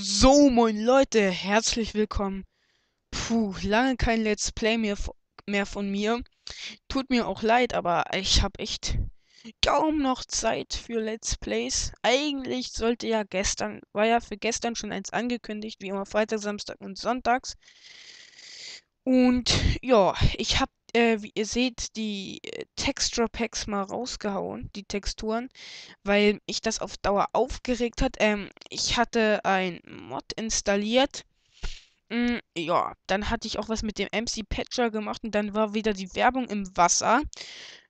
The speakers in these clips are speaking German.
So, moin Leute, herzlich willkommen. Puh, lange kein Let's Play mehr, mehr von mir. Tut mir auch leid, aber ich habe echt kaum noch Zeit für Let's Plays. Eigentlich sollte ja gestern, war ja für gestern schon eins angekündigt, wie immer Freitag, Samstag und Sonntags. Und ja, ich habe, äh, wie ihr seht, die äh, Texture Packs mal rausgehauen, die Texturen, weil mich das auf Dauer aufgeregt hat. Ähm, ich hatte ein Mod installiert. Mm, ja, dann hatte ich auch was mit dem MC Patcher gemacht und dann war wieder die Werbung im Wasser.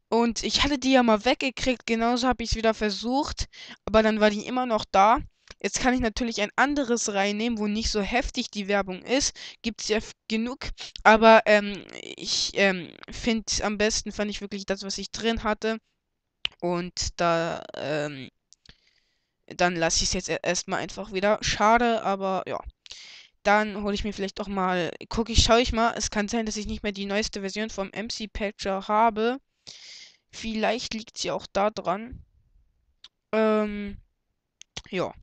Und ich hatte die ja mal weggekriegt, genauso habe ich es wieder versucht, aber dann war die immer noch da. Jetzt kann ich natürlich ein anderes reinnehmen, wo nicht so heftig die Werbung ist. Gibt es ja genug. Aber ähm, ich ähm, finde am besten, fand ich wirklich das, was ich drin hatte. Und da, ähm, dann lasse ich es jetzt erstmal einfach wieder. Schade, aber ja. Dann hole ich mir vielleicht auch mal, gucke ich, schaue ich mal. Es kann sein, dass ich nicht mehr die neueste Version vom MC Patcher habe. Vielleicht liegt sie auch da dran. Ähm, ja.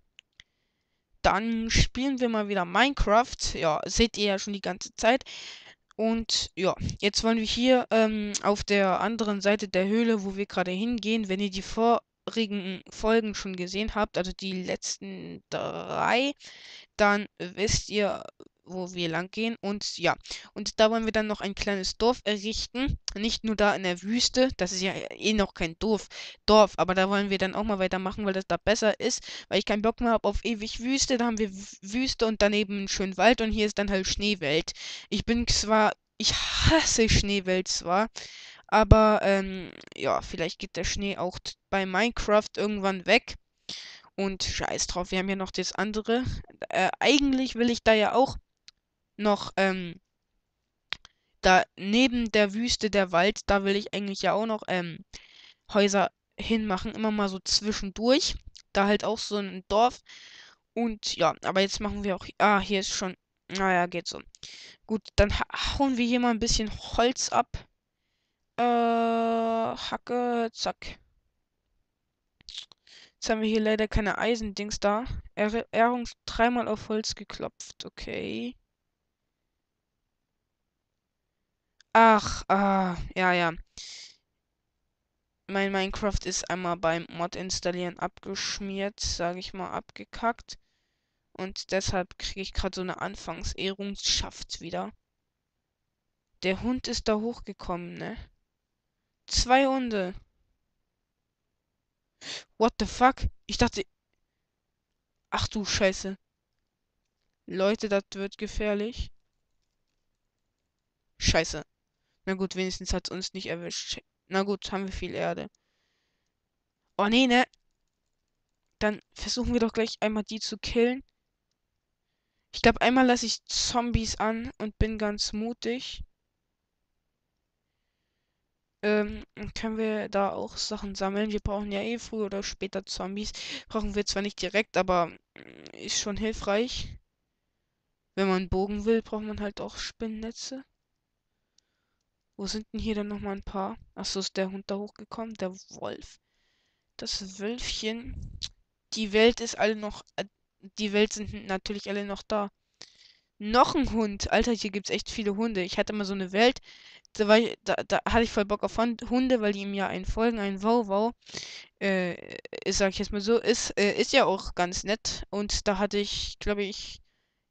Dann spielen wir mal wieder Minecraft. Ja, seht ihr ja schon die ganze Zeit. Und ja, jetzt wollen wir hier ähm, auf der anderen Seite der Höhle, wo wir gerade hingehen, wenn ihr die vorigen Folgen schon gesehen habt, also die letzten drei, dann wisst ihr, wo wir lang gehen. Und ja, und da wollen wir dann noch ein kleines Dorf errichten. Nicht nur da in der Wüste, das ist ja eh noch kein Dorf, Dorf, aber da wollen wir dann auch mal weitermachen, weil das da besser ist. Weil ich keinen Bock mehr habe auf ewig Wüste. Da haben wir Wüste und daneben einen schönen Wald und hier ist dann halt Schneewelt. Ich bin zwar, ich hasse Schneewelt zwar. Aber ähm, ja, vielleicht geht der Schnee auch bei Minecraft irgendwann weg. Und scheiß drauf, wir haben ja noch das andere. Äh, eigentlich will ich da ja auch noch, ähm, da neben der Wüste der Wald, da will ich eigentlich ja auch noch, ähm, Häuser hinmachen, immer mal so zwischendurch. Da halt auch so ein Dorf. Und ja, aber jetzt machen wir auch. Ah, hier ist schon. Naja, geht so. Gut, dann hauen wir hier mal ein bisschen Holz ab. Äh, Hacke, zack. Jetzt haben wir hier leider keine Eisendings da. Ehrung dreimal auf Holz geklopft. Okay. Ach, ah, ja, ja. Mein Minecraft ist einmal beim Mod installieren abgeschmiert, sage ich mal, abgekackt. Und deshalb kriege ich gerade so eine Anfangsehrungsschaft wieder. Der Hund ist da hochgekommen, ne? Zwei Hunde. What the fuck? Ich dachte... Ach du Scheiße. Leute, das wird gefährlich. Scheiße. Na gut, wenigstens hat es uns nicht erwischt. Na gut, haben wir viel Erde. Oh nee, ne? Dann versuchen wir doch gleich einmal die zu killen. Ich glaube, einmal lasse ich Zombies an und bin ganz mutig. Ähm, können wir da auch Sachen sammeln. Wir brauchen ja eh früher oder später Zombies. Brauchen wir zwar nicht direkt, aber mm, ist schon hilfreich. Wenn man Bogen will, braucht man halt auch Spinnennetze. Wo sind denn hier dann nochmal ein paar? Achso, ist der Hund da hochgekommen? Der Wolf. Das Wölfchen. Die Welt ist alle noch. Äh, die Welt sind natürlich alle noch da. Noch ein Hund. Alter, hier gibt es echt viele Hunde. Ich hatte mal so eine Welt. Da, ich, da, da hatte ich voll Bock auf Hunde, weil die im Jahr einen folgen. Ein Wow Wow. Äh, sag ich jetzt mal so, ist, äh, ist ja auch ganz nett. Und da hatte ich, glaube ich,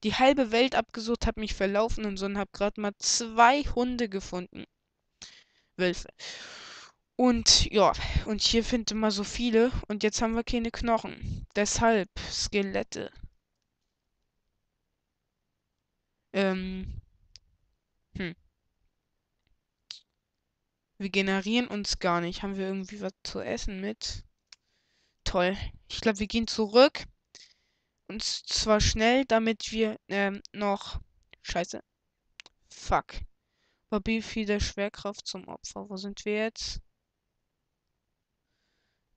die halbe Welt abgesucht, habe mich verlaufen und so und habe gerade mal zwei Hunde gefunden. Wölfe. Und ja, und hier finden wir so viele und jetzt haben wir keine Knochen. Deshalb Skelette. Ähm. Hm. Wir generieren uns gar nicht. Haben wir irgendwie was zu essen mit? Toll. Ich glaube, wir gehen zurück. Und zwar schnell, damit wir ähm, noch. Scheiße. Fuck. Bobby fiel der Schwerkraft zum Opfer. Wo sind wir jetzt?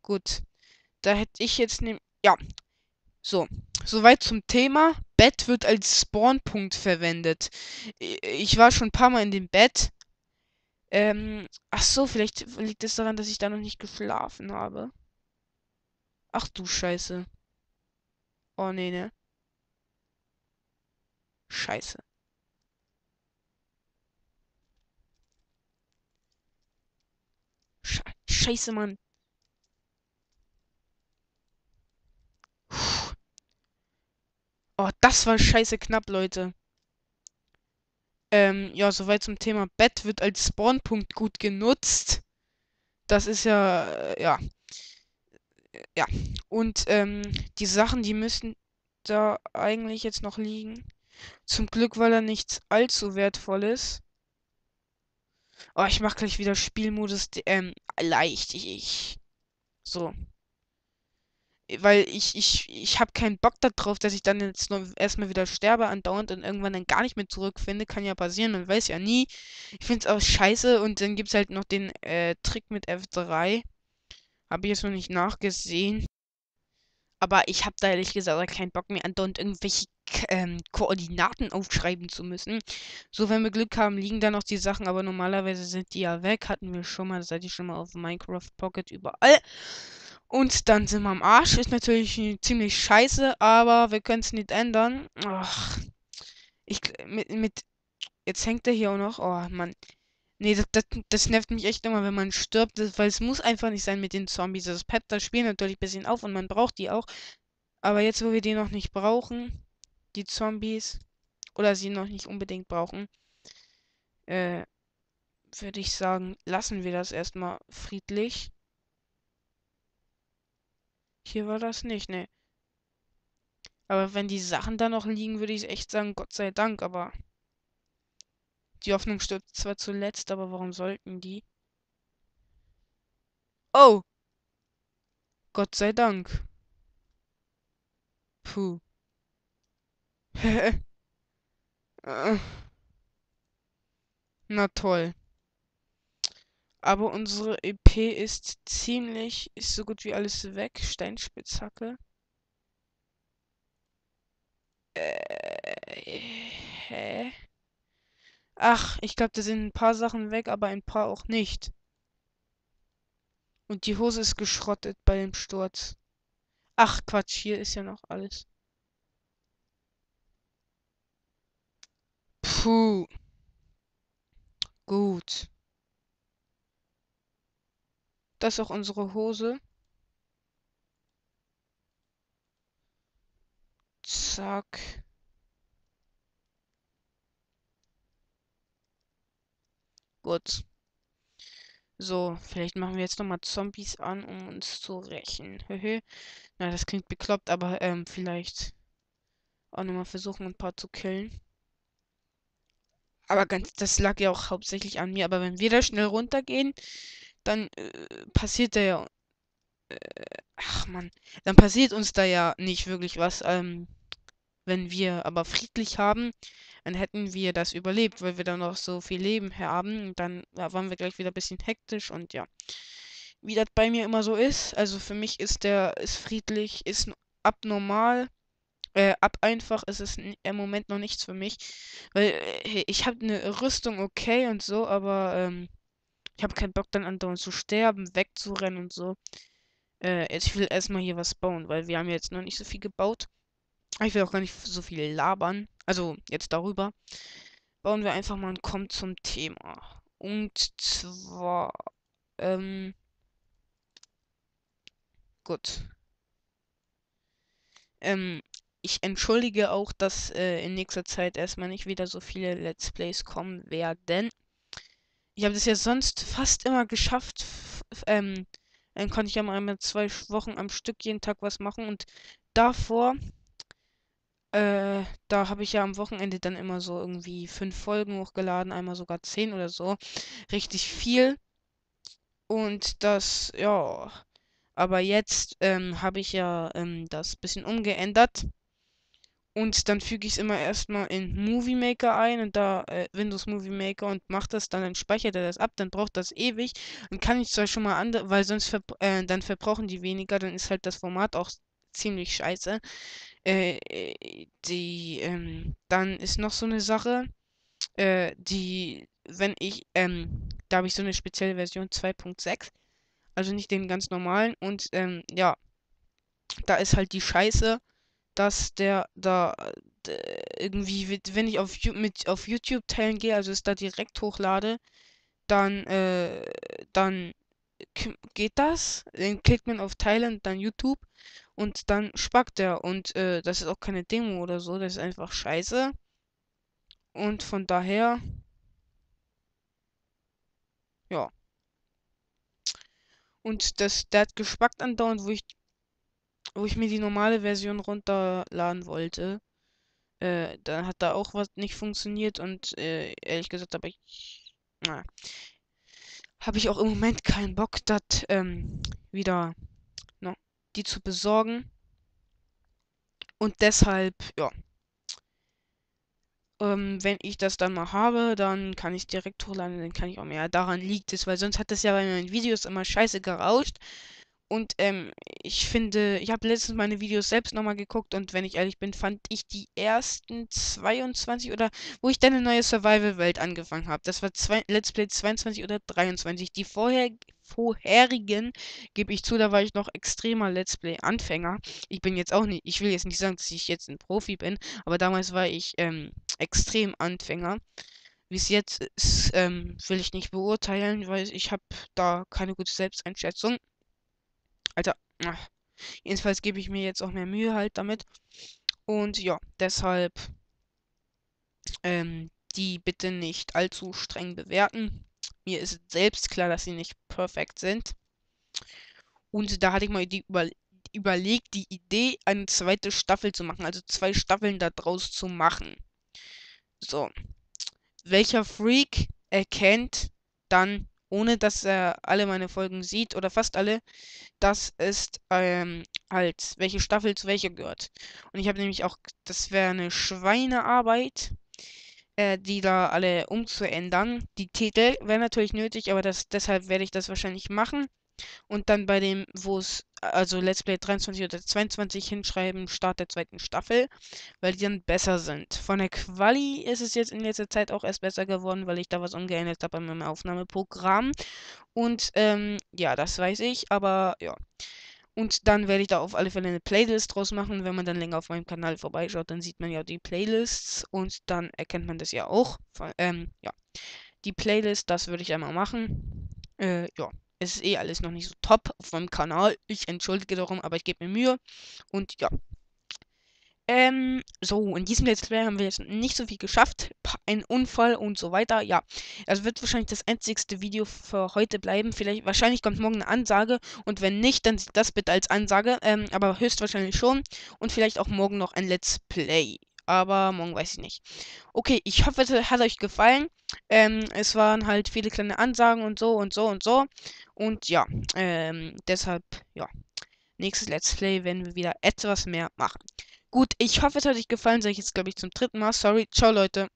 Gut. Da hätte ich jetzt ne Ja. So. Soweit zum Thema. Bett wird als Spawnpunkt verwendet. Ich war schon ein paar Mal in dem Bett. Ähm, ach so, vielleicht liegt es daran, dass ich da noch nicht geschlafen habe. Ach du Scheiße. Oh nee, ne? Scheiße. Scheiße, Mann. Oh, das war scheiße knapp, Leute. Ähm, ja, soweit zum Thema Bett wird als Spawnpunkt gut genutzt. Das ist ja, äh, ja. Ja. Und, ähm, die Sachen, die müssen da eigentlich jetzt noch liegen. Zum Glück, weil er nichts allzu wertvolles. Oh, ich mach gleich wieder Spielmodus, ähm, leicht. Ich, so. Weil ich, ich, ich habe keinen Bock darauf, dass ich dann jetzt noch erstmal wieder sterbe andauernd und irgendwann dann gar nicht mehr zurückfinde. Kann ja passieren, man weiß ja nie. Ich finde es auch scheiße und dann gibt es halt noch den äh, Trick mit F3. Habe ich jetzt noch nicht nachgesehen. Aber ich habe da ehrlich gesagt keinen Bock mehr, andauernd irgendwelche ähm, Koordinaten aufschreiben zu müssen. So, wenn wir Glück haben, liegen da noch die Sachen, aber normalerweise sind die ja weg. Hatten wir schon mal, seid ihr schon mal auf Minecraft Pocket überall. Und dann sind wir am Arsch. Ist natürlich ziemlich scheiße, aber wir können es nicht ändern. Ach. Ich, mit, mit, jetzt hängt er hier auch noch. Oh, Mann. Nee, das, das, das nervt mich echt immer, wenn man stirbt, das, weil es muss einfach nicht sein mit den Zombies. Das peppt das Spiel natürlich ein bisschen auf und man braucht die auch. Aber jetzt, wo wir die noch nicht brauchen, die Zombies, oder sie noch nicht unbedingt brauchen, äh, würde ich sagen, lassen wir das erstmal friedlich. Hier war das nicht, ne. Aber wenn die Sachen da noch liegen, würde ich echt sagen, Gott sei Dank, aber die Hoffnung stirbt zwar zuletzt, aber warum sollten die? Oh! Gott sei Dank. Puh. Na toll. Aber unsere EP ist ziemlich, ist so gut wie alles weg. Steinspitzhacke. Äh, hä? Ach, ich glaube, da sind ein paar Sachen weg, aber ein paar auch nicht. Und die Hose ist geschrottet bei dem Sturz. Ach, Quatsch, hier ist ja noch alles. Puh. Gut. Das ist auch unsere Hose. Zack. Gut. So, vielleicht machen wir jetzt nochmal Zombies an, um uns zu rächen. Na, das klingt bekloppt, aber ähm, vielleicht auch nochmal versuchen, ein paar zu killen. Aber ganz, das lag ja auch hauptsächlich an mir. Aber wenn wir da schnell runtergehen, dann äh, passiert da ja. Äh, ach man, dann passiert uns da ja nicht wirklich was. Ähm, wenn wir aber friedlich haben, dann hätten wir das überlebt, weil wir dann noch so viel Leben haben. Und dann ja, waren wir gleich wieder ein bisschen hektisch und ja. Wie das bei mir immer so ist. Also für mich ist der, ist friedlich, ist abnormal. Äh, ab einfach ist es im Moment noch nichts für mich. Weil äh, ich habe eine Rüstung okay und so, aber ähm, ich habe keinen Bock dann andauernd zu sterben, wegzurennen und so. Äh, ich will erstmal hier was bauen, weil wir haben jetzt noch nicht so viel gebaut. Ich will auch gar nicht so viel labern. Also jetzt darüber. Bauen wir einfach mal und kommen zum Thema. Und zwar, ähm, gut. Ähm, ich entschuldige auch, dass äh, in nächster Zeit erstmal nicht wieder so viele Let's Plays kommen werden. Ich habe das ja sonst fast immer geschafft. Ähm, dann konnte ich ja mal mit zwei Wochen am Stück jeden Tag was machen und davor äh, da habe ich ja am Wochenende dann immer so irgendwie fünf Folgen hochgeladen, einmal sogar zehn oder so. Richtig viel. Und das, ja. Aber jetzt ähm, habe ich ja ähm, das bisschen umgeändert. Und dann füge ich es immer erstmal in Movie Maker ein und da äh, Windows Movie Maker und macht das dann, dann speichert er das ab, dann braucht das ewig. Dann kann ich zwar schon mal andere, weil sonst ver äh, dann verbrauchen die weniger, dann ist halt das Format auch ziemlich scheiße. Äh, die, ähm, dann ist noch so eine Sache, äh, die, wenn ich, ähm, da habe ich so eine spezielle Version 2.6, also nicht den ganz normalen und, ähm, ja, da ist halt die Scheiße, dass der da äh, irgendwie, wenn ich auf, mit, auf YouTube teilen gehe, also es da direkt hochlade, dann, äh, dann geht das. Dann klickt man auf Teilen, dann YouTube und dann spackt er. Und äh, das ist auch keine Demo oder so, das ist einfach scheiße. Und von daher, ja. Und das, der hat gespackt andauernd, wo ich, wo ich mir die normale Version runterladen wollte. Äh, dann hat da auch was nicht funktioniert und äh, ehrlich gesagt habe ich, na, habe ich auch im Moment keinen Bock, das ähm, wieder no, die zu besorgen. Und deshalb, ja. Ähm, wenn ich das dann mal habe, dann kann ich direkt hochladen, dann kann ich auch mehr. Daran liegt es, weil sonst hat es ja bei meinen Videos immer scheiße gerauscht. Und ähm, ich finde, ich habe letztens meine Videos selbst nochmal geguckt und wenn ich ehrlich bin, fand ich die ersten 22 oder wo ich dann eine neue Survival-Welt angefangen habe. Das war zwei, Let's Play 22 oder 23. Die vorher, vorherigen, gebe ich zu, da war ich noch extremer Let's Play-Anfänger. Ich bin jetzt auch nicht, ich will jetzt nicht sagen, dass ich jetzt ein Profi bin, aber damals war ich ähm, extrem Anfänger. Wie es jetzt ist, ähm, will ich nicht beurteilen, weil ich habe da keine gute Selbsteinschätzung. Alter. Ach. Jedenfalls gebe ich mir jetzt auch mehr Mühe halt damit. Und ja, deshalb ähm, die bitte nicht allzu streng bewerten. Mir ist selbst klar, dass sie nicht perfekt sind. Und da hatte ich mal die über überlegt, die Idee, eine zweite Staffel zu machen. Also zwei Staffeln daraus zu machen. So. Welcher Freak erkennt dann ohne dass er alle meine Folgen sieht oder fast alle. Das ist ähm, halt, welche Staffel zu welcher gehört. Und ich habe nämlich auch, das wäre eine Schweinearbeit, äh, die da alle umzuändern. Die Titel wäre natürlich nötig, aber das, deshalb werde ich das wahrscheinlich machen. Und dann bei dem, wo es, also Let's Play 23 oder 22 hinschreiben, Start der zweiten Staffel, weil die dann besser sind. Von der Quali ist es jetzt in letzter Zeit auch erst besser geworden, weil ich da was umgeändert habe an meinem Aufnahmeprogramm. Und ähm, ja, das weiß ich, aber ja. Und dann werde ich da auf alle Fälle eine Playlist draus machen. Wenn man dann länger auf meinem Kanal vorbeischaut, dann sieht man ja die Playlists und dann erkennt man das ja auch. Ähm, ja. Die Playlist, das würde ich einmal machen. Äh, ja. Es ist eh alles noch nicht so top auf meinem Kanal. Ich entschuldige darum, aber ich gebe mir Mühe. Und ja. Ähm, so, in diesem Let's Play haben wir jetzt nicht so viel geschafft. Ein Unfall und so weiter. Ja, das wird wahrscheinlich das einzigste Video für heute bleiben. Vielleicht, wahrscheinlich kommt morgen eine Ansage. Und wenn nicht, dann sieht das bitte als Ansage. Ähm, aber höchstwahrscheinlich schon. Und vielleicht auch morgen noch ein Let's Play aber morgen weiß ich nicht. Okay, ich hoffe, es hat euch gefallen. Ähm, es waren halt viele kleine Ansagen und so und so und so. Und ja, ähm, deshalb, ja. Nächstes Let's Play werden wir wieder etwas mehr machen. Gut, ich hoffe, es hat euch gefallen. Sage ich jetzt, glaube ich, zum dritten Mal. Sorry. Ciao, Leute.